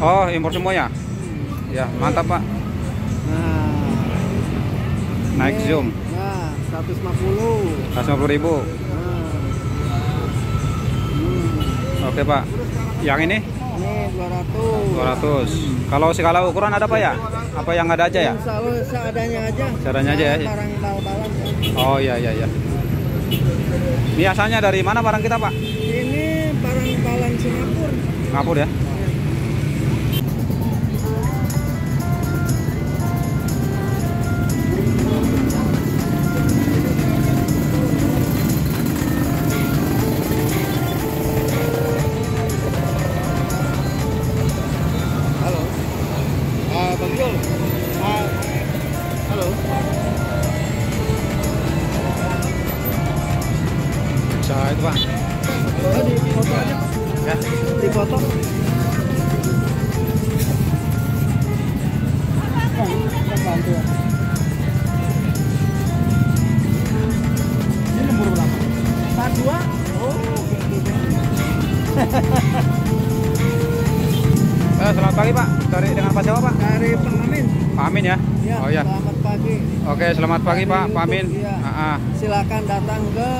Oh, impor semuanya. Ya, mantap, Pak. Nah, Naik ini, zoom. Ya, 150. 150.000. Nah. Hmm. Oke, Pak. Yang ini Ini 200. 200. Kalau skala ukuran ada, Pak ya? Apa yang ada aja ya? Insya Allah seadanya aja. Seadanya aja ya? Nah, Barang bal-balan ya. Oh, iya iya iya. Ini asalnya dari mana barang kita, Pak? Ini barang balan Singapura. Ngapur ya? Amin ya? Ya, Oh ya. Selamat pagi. Oke, selamat pagi, Dari Pak. Pak Amin. Iya. Ah, ah. Silakan datang ke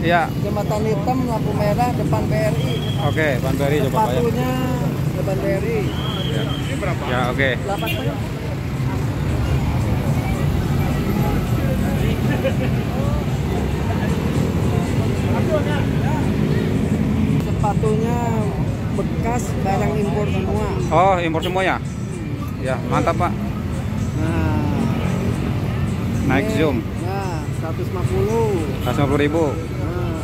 Iya. Jembatan Hitam lampu merah depan BRI. Oke, Bang Beri coba Pak ya. Sepatunya depan BRI. Ya, oke. Delapan Pak. Sepatunya bekas barang impor semua. Oh, impor semuanya. Ya, mantap, Pak. Nah, Naik ini, zoom. Ya, 150. 150.000. Nah.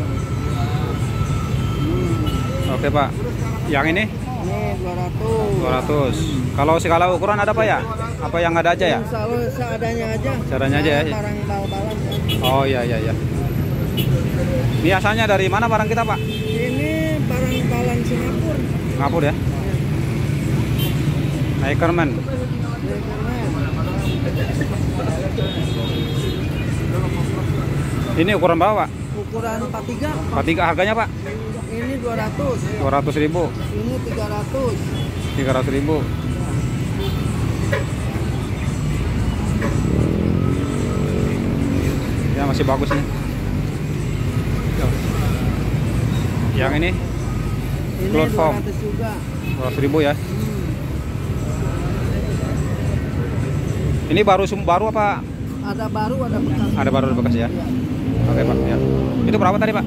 Hmm. Oke, Pak. Yang ini Ini 200. 200. Kalau skala ukuran ada, Pak ya? Apa yang ada aja ya? Insya Allah seadanya aja. Seadanya aja ya? Barang bal-balan ya. Oh, iya iya iya. Ini asalnya dari mana barang kita, Pak? Ini barang balan Singapura. Ngapur ya? Hikerman. Ini keren. Ini ukuran berapa, Pak? Ukuran 43. 43 harganya, Pak? Ini 200. 200.000. Ini 300. 300.000. Ya, masih bagus nih. Yang ini Ini Cloud form. 200 juga. 200.000 ya. Ini baru baru apa? Ada baru, ada bekas. Ada baru ada bekas ya. Iya. Oke, Pak, ya. Itu berapa tadi, Pak?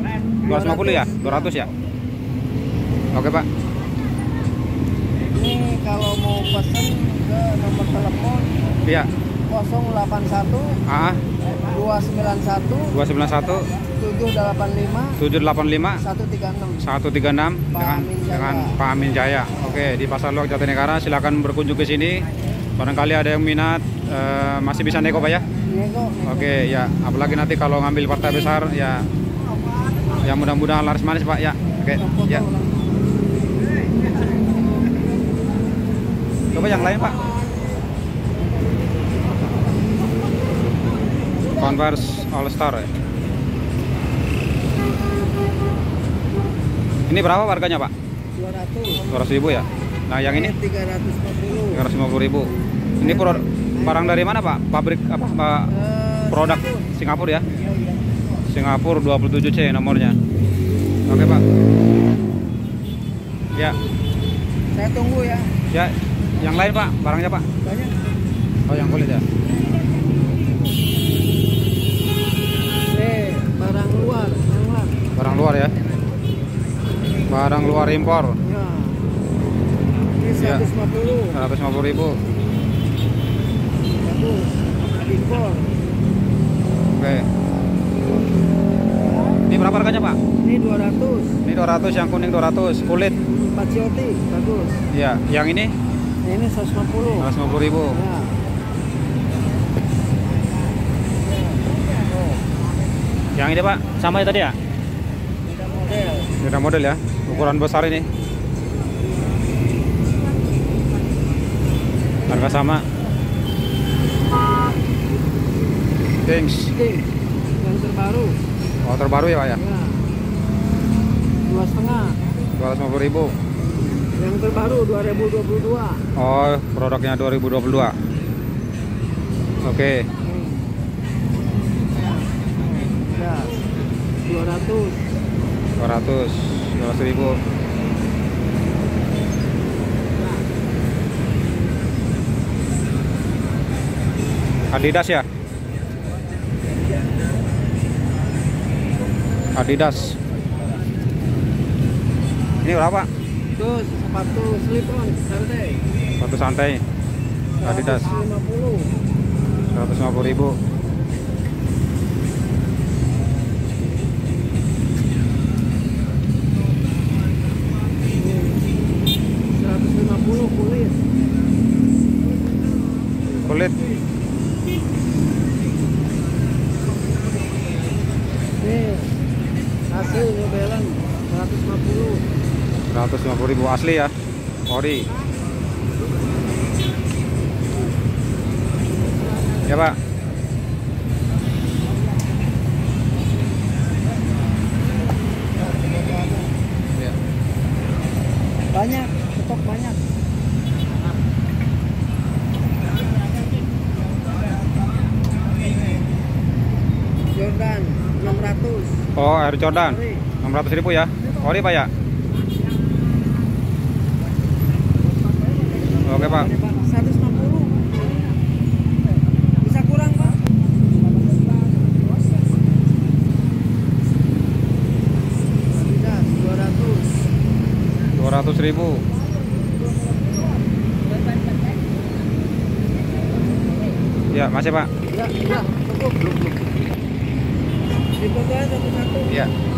250 ya? 200 ya? Oke, Pak. Ini kalau mau pesan ke nomor telepon Iya. 081 AA 291 291 785 785 136. 136 Pak dengan Amin Jaya. dengan Pak Amin Jaya. Oke, di Pasar Luak Jatinegara silakan berkunjung ke sini. Barangkali ada yang minat eh, masih bisa nego, Pak ya? Nego. Oke, ya. Apalagi nanti kalau ngambil partai besar ya ya mudah-mudahan laris manis, Pak ya. Oke, ya. Coba yang lain, Pak. Converse All Star ya. Ini berapa harganya, Pak? 200. 200 ribu ya? Nah, yang ini 350. 350 ribu. Ini pro- barang dari mana, Pak? Pabrik apa? Pak? Eh, Produk Singapura ya? Singapura 27C nomornya. Oke, Pak. Ya, Saya tunggu ya. ya. Yang lain, Pak? Barangnya, Pak? Banyak. Oh, yang kulit ya? Eh, barang luar, yang luar. Barang luar ya? Barang luar impor. Ya. Ini Ya. 150. 150 ribu. Bagus. Impor. Oke. Ini berapa harganya, Pak? Ini 200. Ini 200, yang kuning 200. Kulit. Pacioti, bagus. Ya, yang ini ini 150. 150 ribu. Ya. Yang ini, Pak? Sama ya tadi ya? Beda model. Beda model ya, ukuran besar ini. Harga sama. Kings. King. Yang terbaru. Oh, terbaru ya, Pak ya? Ya. Dua setengah. 250 ribu. Yang terbaru 2022. Oh, produknya 2022. Oke, Ya. 200. 200 200 ribu. Adidas ya? Adidas. Ini berapa? Terus sepatu slip on santai. Satu santai. Adidas 150. 150 ribu. 150 ribu asli ya. Ori. Ya pak. Ya. Banyak, stok banyak. Jordan 600. Oh Air Jordan. Ori. 600 ribu ya. Ori pak ya. Oke pak. Ini, Pak, 150. Bisa kurang, Pak? 200. 200 ribu. Ya masih pak. Ya, ya, cukup. Difoto aja satu-satu. Iya.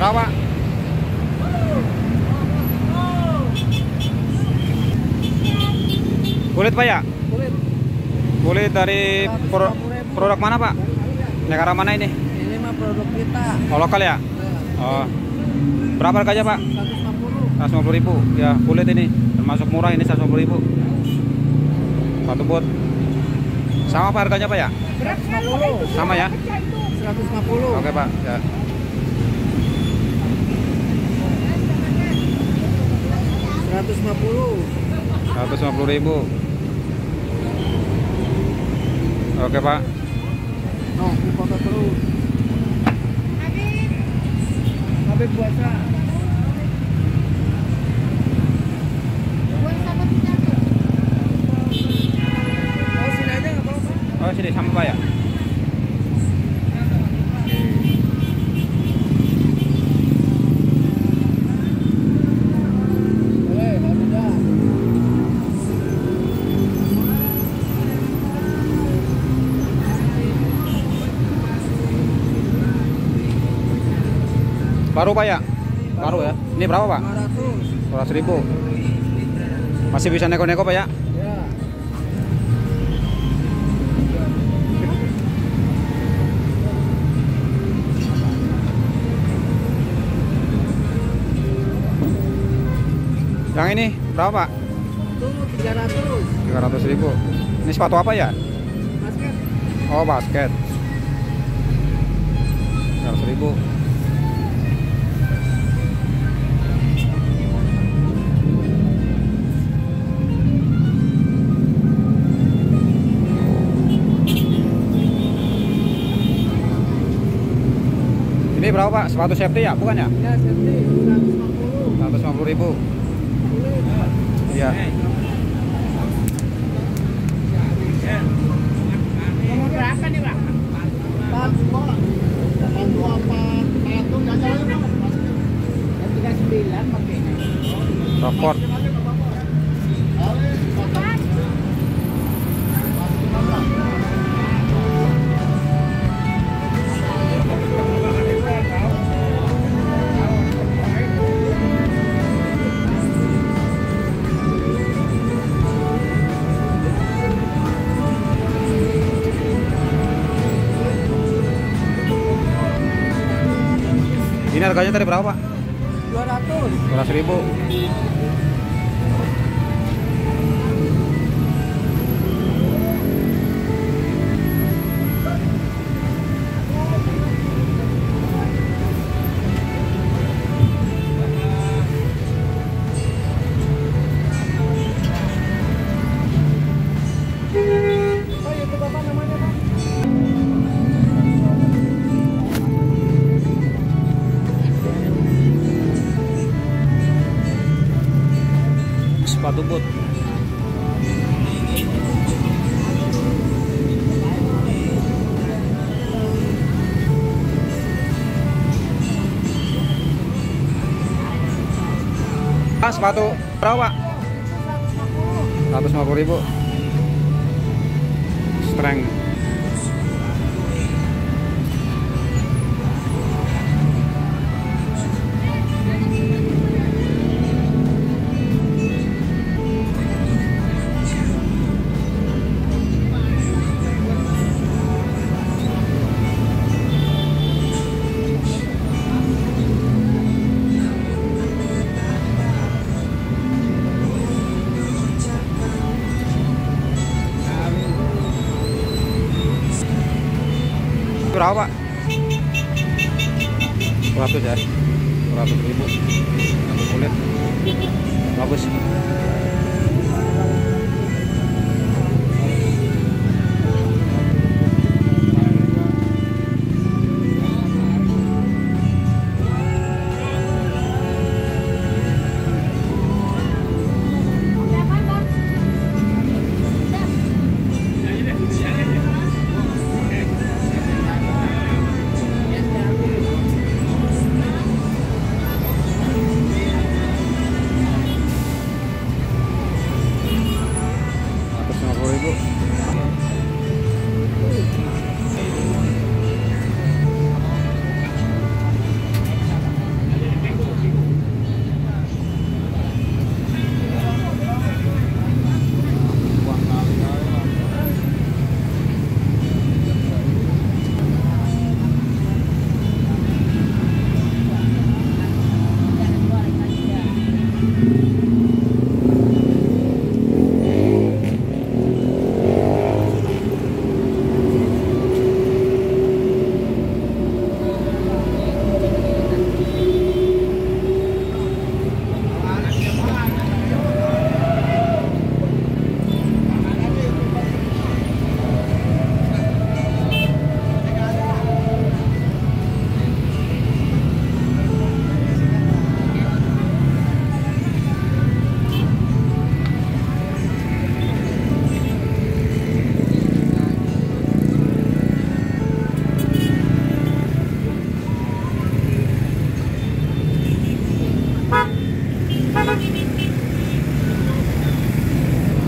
Berapa? Kulit pak ya? Kulit. Kulit dari pro- produk mana pak? Negara mana ini? Ini mah produk kita. Oh lokal ya? Ya, Oh. Berapa harganya pak? 150. 150 ribu ya kulit ini termasuk murah ini 150 ribu satu bot sama apa harganya pak ya 150. sama ya 150. oke pak ya 150. 150 ribu oke pak Oh, difoto terus. Habis puasa. Oh, oh sini sama pak ya baru pak ya baru ya ini berapa pak 500. 200 ribu masih bisa neko-neko pak ya Ya. yang ini berapa pak Tunggu 300. 300 ribu ini sepatu apa ya Basket. oh basket 300 ribu Ini berapa pak? Sepatu safety ya? Bukan ya? Ya, safety 150. 150 ribu. Iya Nomor berapa nih, Pak? Satu, satu apa? Satu, jalan Yang 39 pakai. Rockford harganya tadi berapa, Pak? 200. 200 ribu. Sepatu berapa? 150 ribu. Strength. 100 ya. 100 ribu. Kulit. Bagus.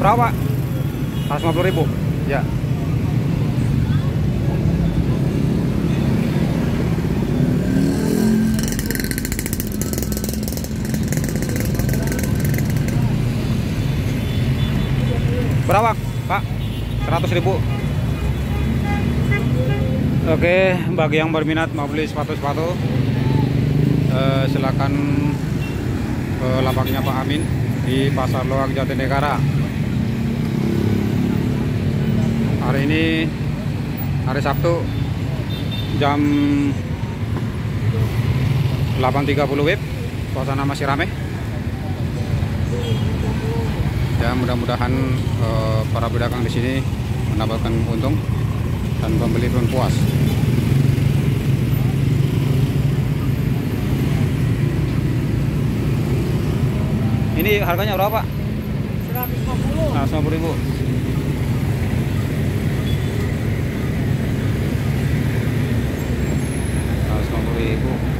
Berapa? 150 ribu. Ya. Berapa, Pak? 100 ribu. Oke, bagi yang berminat mau beli sepatu-sepatu, eh, silakan ke lapaknya Pak Amin di Pasar Loak Jatinegara. Hari ini hari Sabtu jam 8.30 WIB suasana masih rame ya mudah-mudahan eh, para pedagang di sini mendapatkan untung dan pembeli pun puas ini harganya berapa? 150. Nah, 50 ribu Facebook。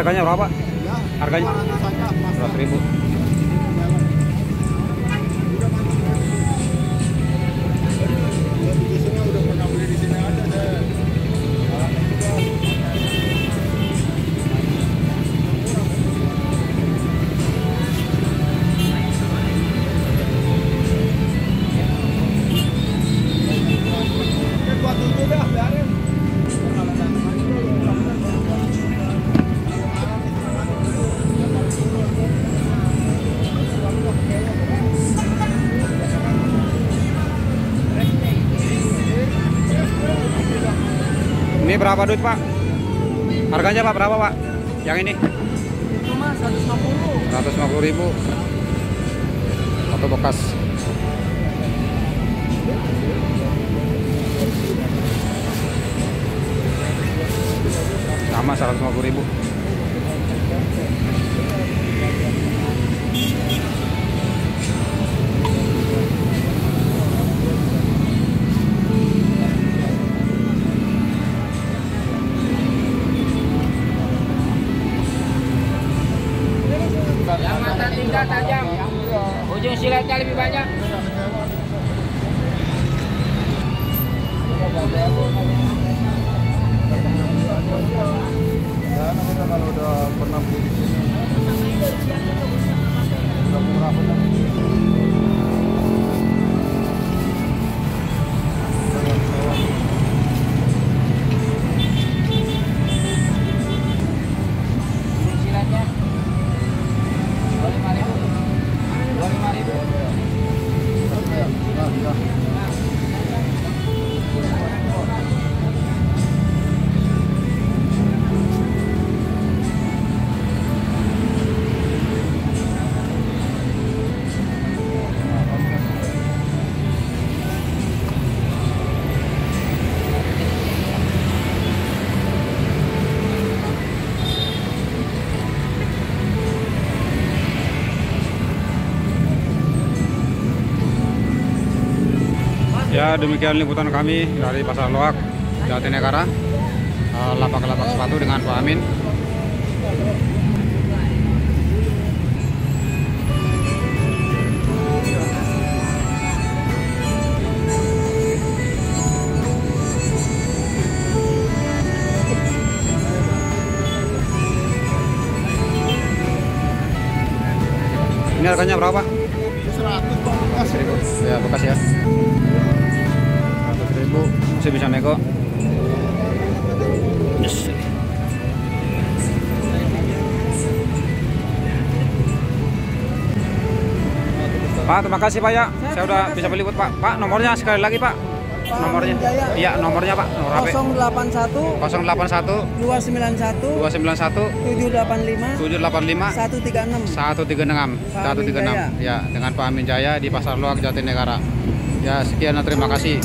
Harganya berapa? Ya, Harganya? 200 saja, Mas. 200 ribu. Berapa duit pak? Harganya pak berapa pak? Yang ini? Cuma 150. 150 ribu. Foto bekas. Sama 150 ribu. Ya demikian liputan kami dari Pasar Loak Jatinegara Eh, lapak-lapak sepatu dengan Pak Amin. Ini harganya berapa? 100 Bang, bekas. ribu ya bekas ya 100 ribu masih bisa nego yes. Pak terima kasih Pak ya. Saya udah bisa beli buat Pak. Pak nomornya sekali lagi Pak. Nomornya. Jaya. iya nomornya Pak. Nomor HP. 081 081 291 291 785 785 136 136 Pak Amin 136 ya dengan Pak Amin Jaya di Pasar Loak Jatinegara. Ya sekian terima kasih